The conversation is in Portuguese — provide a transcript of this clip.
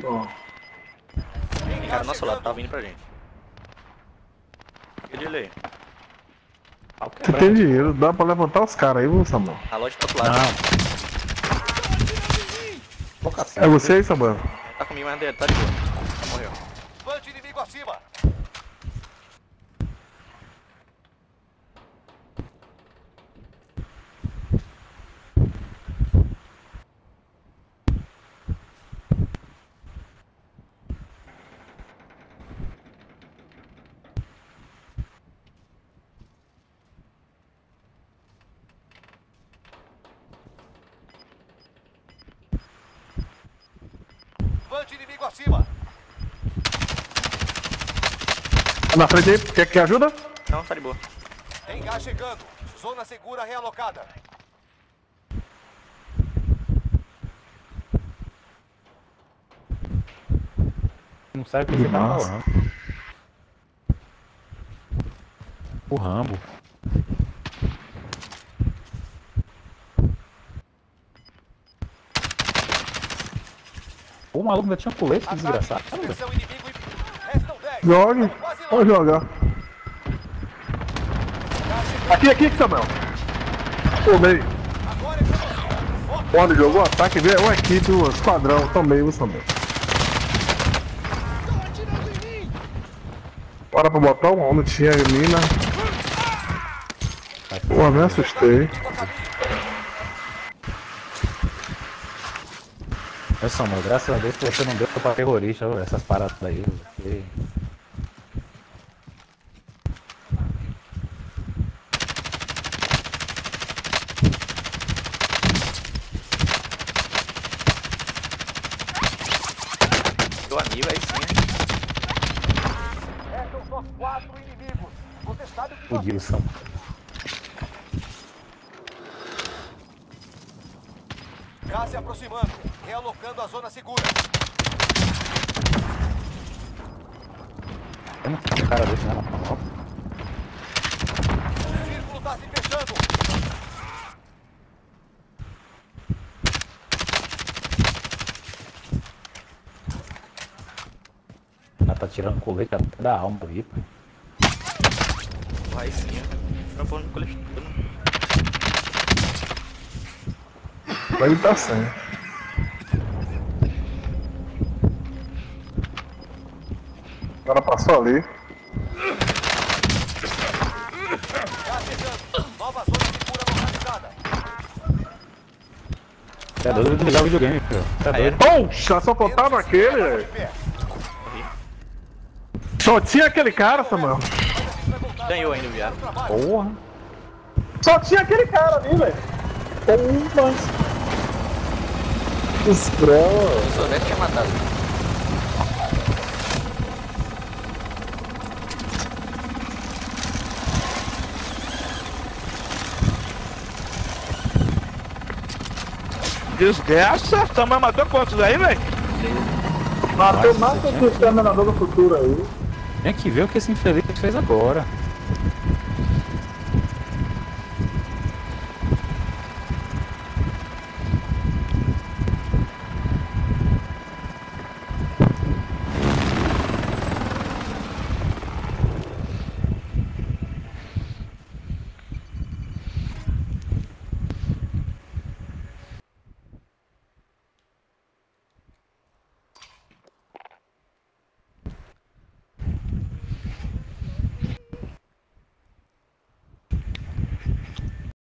Tem cara do nosso lado, tá vindo pra gente. Ele ali. Pau Você tem dinheiro, dá pra levantar os caras aí, viu, Samuel? A loja tá outro lado. Não. É você aí, Samuel? Tá comigo, mas tá de boa. Morreu. Bande inimigo acima. Bande inimigo acima. Na frente aí, quer que ajuda? Não, tá de boa. Tem gás chegando. Zona segura realocada. Não sabe o que você tá. O Rambo. O maluco ainda tinha colete, que desgraçado. Ataque. Dispersão inimigo. Restam 10. Jogue. Pode jogar. Aqui, aqui, Samuel. Tomei. É. Foco. Onde jogou ataque, veio uma equipe, um esquadrão. Tomei, viu, Samuel? Bora pro botão, onde tinha mina. Pô, me assustei. Nossa, mano, graças a Deus que você não deu pra terrorista, ô, essas paradas aí. porque- Deu amigo aí sim. Restam só quatro inimigos. Você sabe o que Fudiu. Gás se aproximando. Realocando a zona segura. Eu não um cara desse, não. Ó, O círculo tá se fechando. Ela tá tirando colete até da alma aí, pô. Vai sim. Não vou no coletivo. Ele tá sem. O cara passou ali. É doido de desligar o videogame, filho. Você é doido. Poxa, só faltava aquele, velho. Só tinha aquele cara, Samuel. Ganhou ainda o viado. Porra. Só tinha aquele cara ali, velho. Porra. Desgraça. Se soubesse, tinha matado. Desgraça, Samuel matou quantos aí, velho? Matou mais que o Exterminador do Futuro aí. Tem que ver o que esse infeliz fez agora.